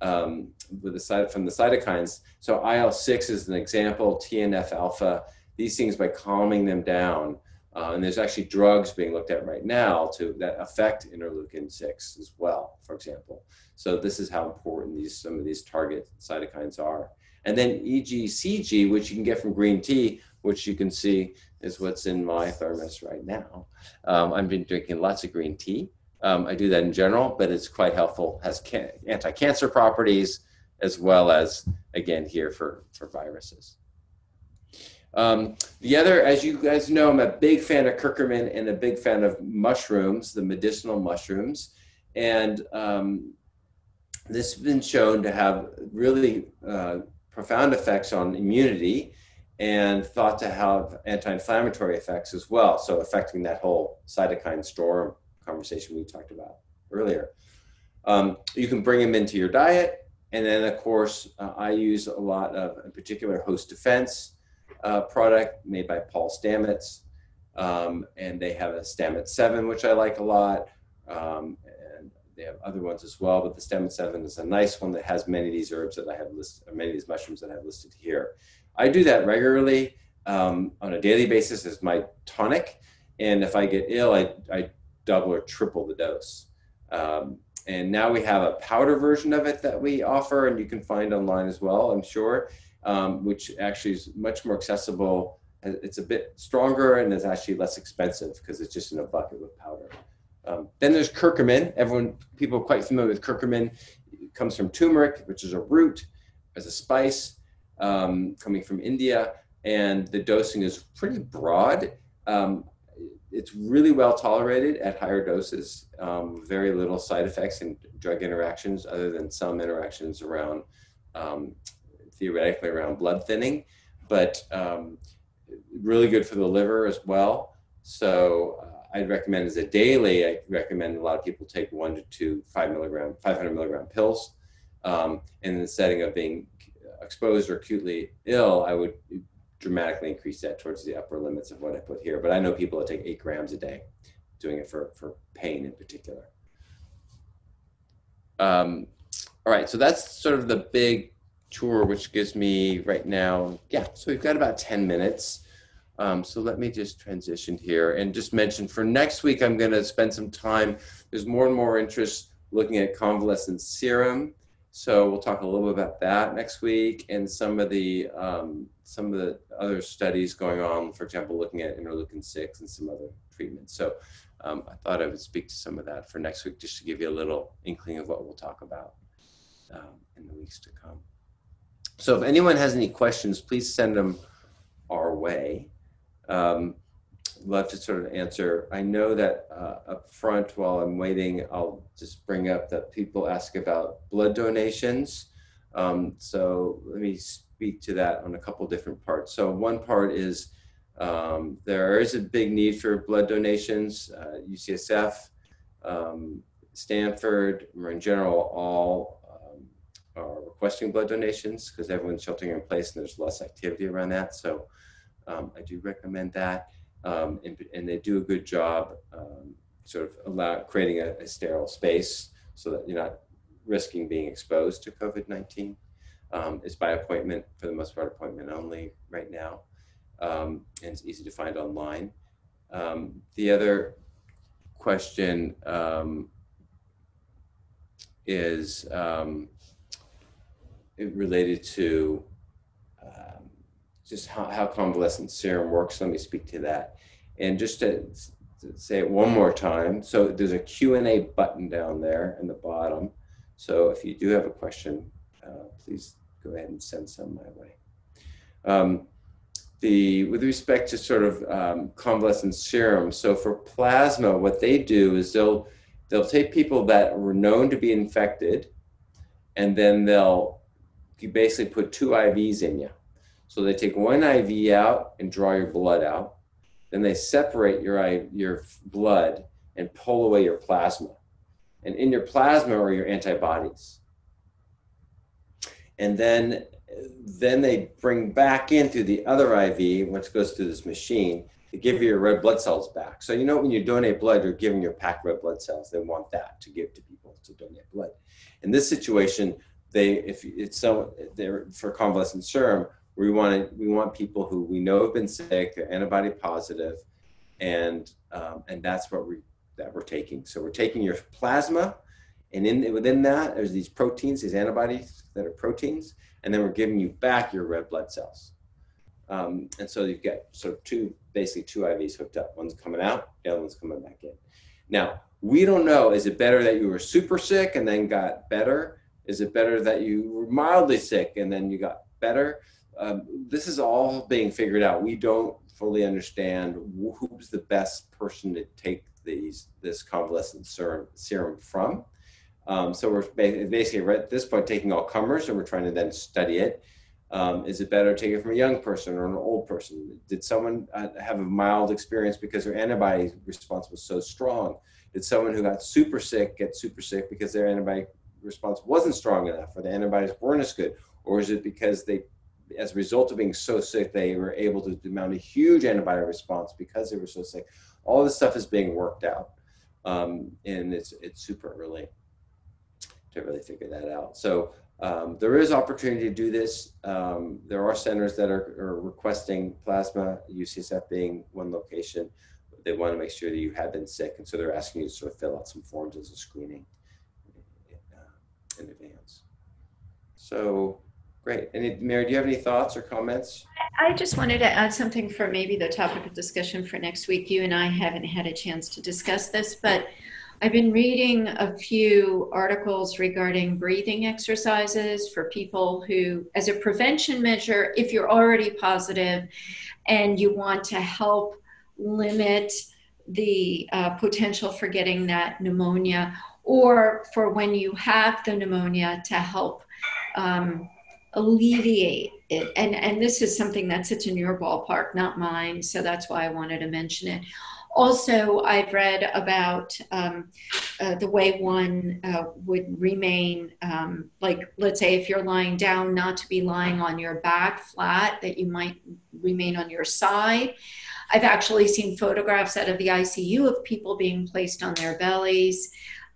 S1: um, with the side from the cytokines. So IL six is an example, TNF alpha. These things by calming them down, uh, and there's actually drugs being looked at right now to that affect interleukin six as well, for example. So this is how important these some of these target cytokines are. And then EGCG, which you can get from green tea, which you can see is what's in my thermos right now. Um, I've been drinking lots of green tea. Um, I do that in general, but it's quite helpful. Has can- anti-cancer properties as well as again here for for viruses. Um, the other, as you guys know, I'm a big fan of curcumin and a big fan of mushrooms, the medicinal mushrooms, and um, this has been shown to have really uh, profound effects on immunity and thought to have anti-inflammatory effects as well. So affecting that whole cytokine storm conversation we talked about earlier. Um, you can bring them into your diet. And then, of course, uh, I use a lot of, in particular, Host Defense uh, product made by Paul Stamets. Um, and they have a Stamets 7, which I like a lot. Um, and they have other ones as well, but the Stamets 7 is a nice one that has many of these herbs that I have listed, many of these mushrooms that I've listed here. I do that regularly um, on a daily basis as my tonic. And if I get ill, I, I double or triple the dose. Um, and now we have a powder version of it that we offer, and you can find online as well, I'm sure, um, which actually is much more accessible. It's a bit stronger and it's actually less expensive because it's just in a bucket with powder. Um, then there's curcumin. Everyone, people are quite familiar with curcumin. It comes from turmeric, which is a root, as a spice um, coming from India, and the dosing is pretty broad. Um, it's really well tolerated at higher doses, um, very little side effects and drug interactions, other than some interactions around, um, theoretically, around blood thinning, but um, really good for the liver as well. So uh, I'd recommend as a daily, I recommend a lot of people take one to two five milligram, 500 milligram pills. Um, in the setting of being exposed or acutely ill, I would dramatically increase that towards the upper limits of what I put here. But I know people that take eight grams a day, doing it for, for pain in particular. Um, all right, so that's sort of the big tour, which gives me right now, yeah, so we've got about 10 minutes. Um, so let me just transition here and just mention for next week, I'm going to spend some time. There's more and more interest looking at convalescent serum. So we'll talk a little bit about that next week and some of the um, some of the other studies going on. For example, looking at interleukin six and some other treatments. So um, I thought I would speak to some of that for next week, just to give you a little inkling of what we'll talk about. um, in the weeks to come. So if anyone has any questions, please send them our way. Um, love to sort of answer. I know that uh, up front, while I'm waiting, I'll just bring up that people ask about blood donations. Um, so let me speak to that on a couple different parts. So one part is um, there is a big need for blood donations. Uh, UCSF, um, Stanford, or in general, all are requesting blood donations because everyone's sheltering in place and there's less activity around that. So um, I do recommend that. Um, and, and, they do a good job um, sort of allow, creating a, a, sterile space so that you're not risking being exposed to COVID-19. Um, it's by appointment, for the most part, appointment only right now. Um, and it's easy to find online. Um, the other question um, is related to just how, how convalescent serum works. Let me speak to that. And just to, to say it one more time. So there's a Q&A button down there in the bottom. So if you do have a question, uh, please go ahead and send some my way. Um, the, with respect to sort of um, convalescent serum, so for plasma, what they do is they'll, they'll take people that were known to be infected and then they'll basically put two IVs in you. So they take one IV out and draw your blood out. Then they separate your, your blood and pull away your plasma. And in your plasma are your antibodies. And then, then they bring back in through the other IV, which goes through this machine, to give you your red blood cells back. So you know when you donate blood, you're giving your packed red blood cells. They want that to give to people to donate blood. In this situation, they if it's so they're for convalescent serum, we want to, we want people who we know have been sick, they're antibody positive, and um, and that's what we that we're taking. So we're taking your plasma, and in within that there's these proteins, these antibodies that are proteins, and then we're giving you back your red blood cells. Um, and so you get sort of two, basically two IVs hooked up. One's coming out, the other one's coming back in. Now, we don't know, is it better that you were super sick and then got better? Is it better that you were mildly sick and then you got better? um, this is all being figured out. We don't fully understand who's the best person to take these this convalescent serum, serum from. Um, so we're basically at this point taking all comers and we're trying to then study it. Um, is it better to take it from a young person or an old person? Did someone uh, have a mild experience because their antibody response was so strong? Did someone who got super sick get super sick because their antibody response wasn't strong enough or the antibodies weren't as good? Or is it because they as a result of being so sick, they were able to mount a huge antibody response because they were so sick. All this stuff is being worked out, um, and it's it's super early to really figure that out. So um, there is opportunity to do this. Um, there are centers that are, are, requesting plasma, UCSF being one location. They want to make sure that you have been sick, and so they're asking you to sort of fill out some forms as a screening uh, in advance. So Great. And Mary, do you have any thoughts or comments?
S2: I just wanted to add something for maybe the topic of discussion for next week. You and I haven't had a chance to discuss this, but I've been reading a few articles regarding breathing exercises for people who, as a prevention measure, if you're already positive and you want to help limit the uh, potential for getting that pneumonia, or for when you have the pneumonia to help um, alleviate it. And and this is something that sits in your ballpark not mine so that's why i wanted to mention it. Also i've read about um, uh, the way one uh, would remain um, like let's say if you're lying down not to be lying on your back flat that you might remain on your side. I've actually seen photographs out of the icu of people being placed on their bellies.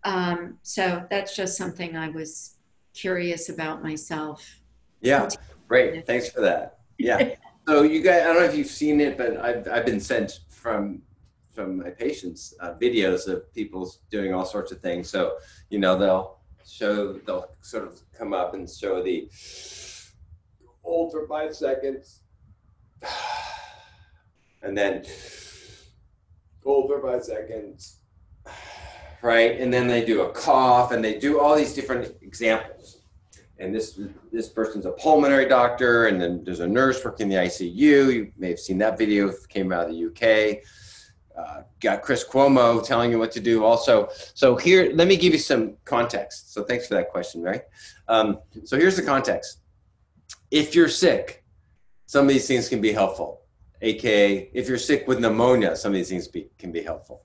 S2: Um, so that's just something i was curious about myself
S1: yeah, great. Thanks for that. Yeah. so you guys, I don't know if you've seen it, but I've, I've been sent from from my patients uh, videos of people doing all sorts of things. So you know they'll show they'll sort of come up and show the hold for five seconds, and then hold for five seconds, right? And then they do a cough, and they do all these different examples and this this person's a pulmonary doctor, and then there's a nurse working in the ICU. You may have seen that video. It came out of the UK. Uh, got Chris Cuomo telling you what to do. Also, so here, let me give you some context. So thanks for that question, Mary. Um, so here's the context. If you're sick, some of these things can be helpful. AKA, if you're sick with pneumonia, some of these things be, can be helpful.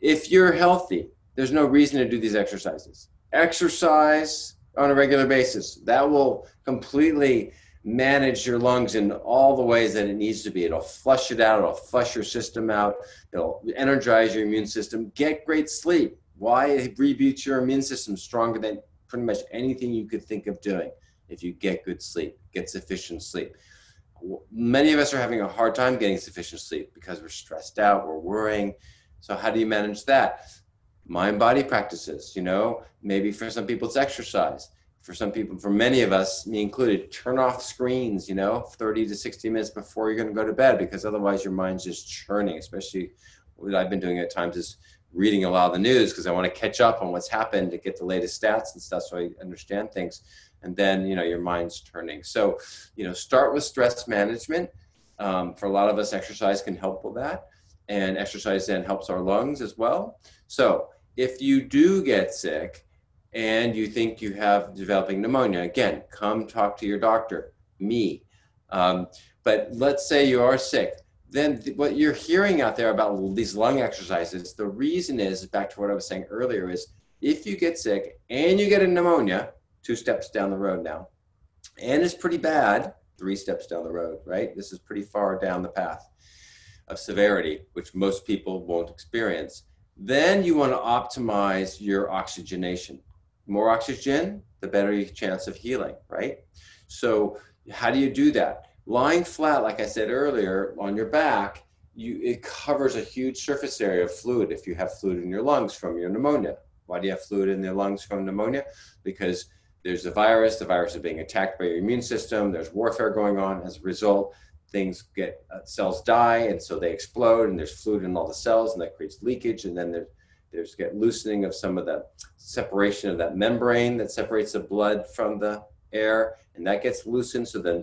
S1: If you're healthy, there's no reason to do these exercises. Exercise on a regular basis. That will completely manage your lungs in all the ways that it needs to be. It'll flush it out, it'll flush your system out, it'll energize your immune system. Get great sleep. Why It reboot your immune system stronger than pretty much anything you could think of doing if you get good sleep, get sufficient sleep. Many of us are having a hard time getting sufficient sleep because we're stressed out, we're worrying. So, how do you manage that? Mind body practices, you know, maybe for some people it's exercise for some people, for many of us, me included, turn off screens, you know, 30 to 60 minutes before you're going to go to bed, because otherwise your mind's just churning, especially what I've been doing at times is reading a lot of the news because I want to catch up on what's happened to get the latest stats and stuff so I understand things. And then, you know, your mind's turning. So, you know, start with stress management. Um, for a lot of us, exercise can help with that. And exercise then helps our lungs as well. So, if you do get sick, and you think you have developing pneumonia, again, come talk to your doctor, me. Um, but let's say you are sick. Then th- what you're hearing out there about these lung exercises, the reason is back to what I was saying earlier is if you get sick and you get a pneumonia, two steps down the road now, and it's pretty bad, three steps down the road, right? This is pretty far down the path of severity, which most people won't experience. Then you want to optimize your oxygenation more oxygen, the better your chance of healing, right? So how do you do that? Lying flat, like I said earlier, on your back, you, it covers a huge surface area of fluid if you have fluid in your lungs from your pneumonia. Why do you have fluid in the lungs from pneumonia? Because there's a virus, the virus is being attacked by your immune system, there's warfare going on. As a result, things get, uh, cells die, and so they explode, and there's fluid in all the cells, and that creates leakage, and then there's there's get loosening of some of the separation of that membrane that separates the blood from the air, and that gets loosened. So then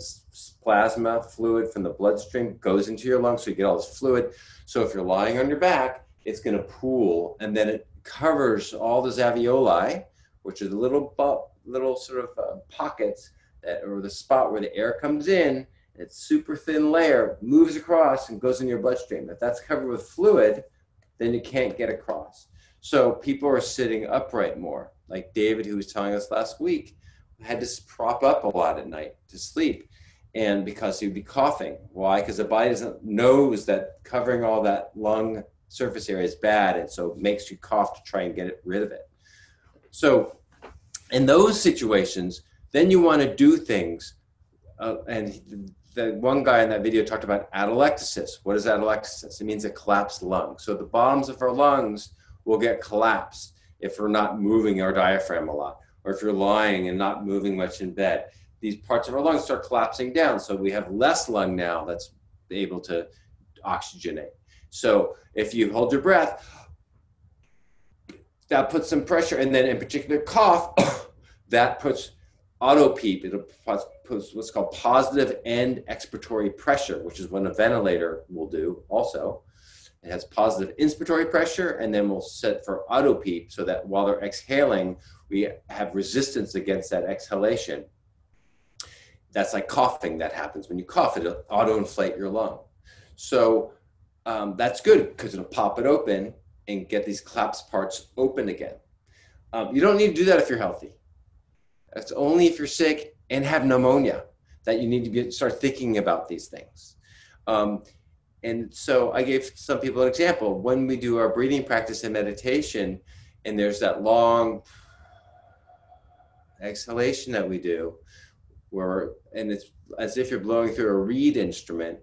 S1: plasma fluid from the bloodstream goes into your lungs, so you get all this fluid. So if you're lying on your back, it's going to pool, and then it covers all the alveoli, which are the little little sort of uh, pockets that, or the spot where the air comes in. It's super thin layer moves across and goes in your bloodstream. If that's covered with fluid, then you can't get across. So people are sitting upright more. Like David, who was telling us last week, had to prop up a lot at night to sleep. And because he'd be coughing. Why? Because the body doesn't knows that covering all that lung surface area is bad. And so makes you cough to try and get rid of it. So in those situations, then you want to do things. Uh, and the one guy in that video talked about atelectasis. What is atelectasis? It means a collapsed lung. So the bottoms of our lungs will get collapsed if we're not moving our diaphragm a lot, or if you're lying and not moving much in bed. These parts of our lungs start collapsing down. So we have less lung now that's able to oxygenate. So if you hold your breath, that puts some pressure. And then in particular, cough, that puts auto PEEP. It puts what's called positive end expiratory pressure, which is what a ventilator will do also. It has positive inspiratory pressure, and then we'll set for auto PEEP so that while they're exhaling, we have resistance against that exhalation. That's like coughing that happens. When you cough, it'll auto inflate your lung. So um, that's good because it'll pop it open and get these collapsed parts open again. Um, you don't need to do that if you're healthy. That's only if you're sick and have pneumonia that you need to be, start thinking about these things. Um, and so I gave some people an example. When we do our breathing practice and meditation, and there's that long exhalation that we do, where and it's as if you're blowing through a reed instrument,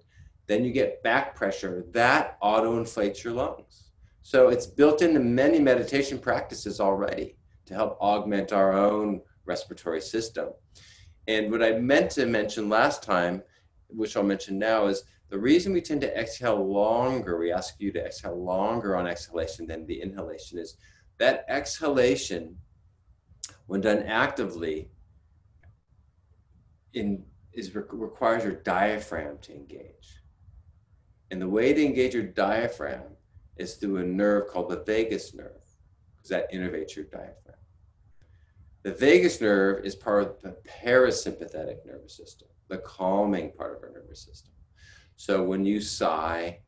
S1: then you get back pressure. That auto inflates your lungs. So it's built into many meditation practices already to help augment our own respiratory system. And what I meant to mention last time, which I'll mention now, is the reason we tend to exhale longer, we ask you to exhale longer on exhalation than the inhalation, is that exhalation, when done actively, in, is requires your diaphragm to engage. And the way to engage your diaphragm is through a nerve called the vagus nerve, because that innervates your diaphragm. The vagus nerve is part of the parasympathetic nervous system, the calming part of our nervous system. So when you sigh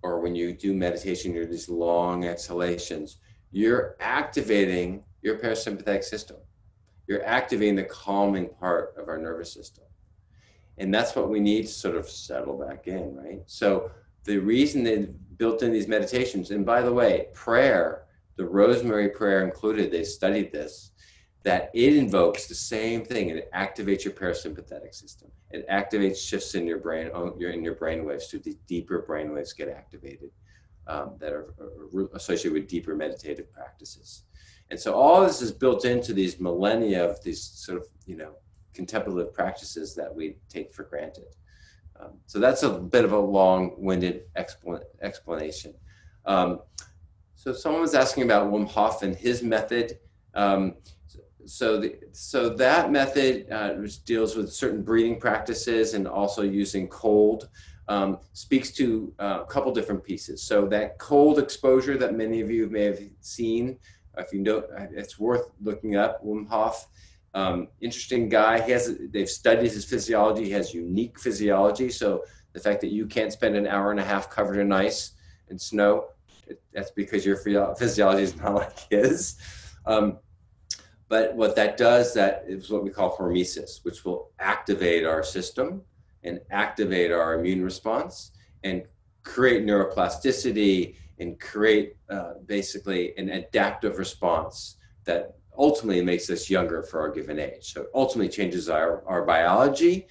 S1: or when you do meditation, you're these long exhalations, you're activating your parasympathetic system. You're activating the calming part of our nervous system. And that's what we need to sort of settle back in, right? So the reason they built in these meditations, and by the way, prayer, the rosemary prayer included, they studied this, that it invokes the same thing. And it activates your parasympathetic system. It activates shifts in your brain, oh, in your brain waves, so the deeper brain waves get activated um, that are, are associated with deeper meditative practices. And so all this is built into these millennia of these sort of, you know, contemplative practices that we take for granted. Um, so that's a bit of a long-winded expl- explanation. Um, so someone was asking about Wim Hof and his method. Um, so, the, so that method, uh, which deals with certain breathing practices and also using cold, um, speaks to uh, a couple different pieces. So that cold exposure that many of you may have seen, if you know, it's worth looking up. Wim Hof, um, interesting guy. He has they've studied his physiology. He has unique physiology. So the fact that you can't spend an hour and a half covered in ice and snow, that's because your physiology is not like his. Um, but what that does, that is what we call hormesis, which will activate our system and activate our immune response and create neuroplasticity and create uh, basically an adaptive response that ultimately makes us younger for our given age. So it ultimately changes our, our biology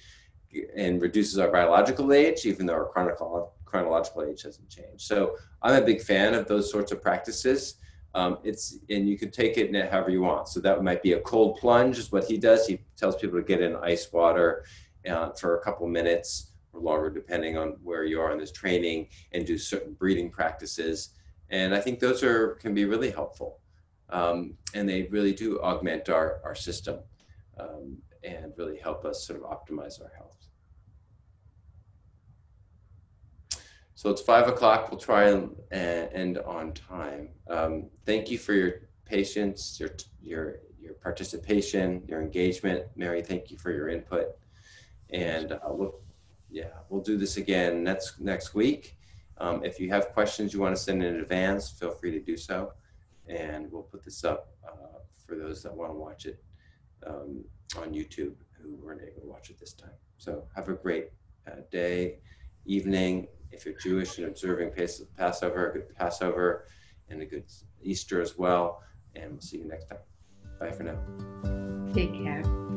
S1: and reduces our biological age, even though our chronological, chronological age hasn't changed. So I'm a big fan of those sorts of practices. Um, it's and you can take it however you want. So that might be a cold plunge, is what he does. He tells people to get in ice water uh, for a couple minutes or longer, depending on where you are in this training, and do certain breathing practices. And I think those are can be really helpful, um, and they really do augment our our system um, and really help us sort of optimize our health. So it's five o'clock. We'll try and end on time. Um, thank you for your patience, your your your participation, your engagement. Mary, thank you for your input. And uh, we'll, yeah, we'll do this again next next week. Um, if you have questions you want to send in advance, feel free to do so, and we'll put this up uh, for those that want to watch it um, on YouTube who weren't able to watch it this time. So have a great uh, day, evening, if you're Jewish and observing Passover, a good Passover and a good Easter as well. And we'll see you next time. Bye for now.
S2: Take care.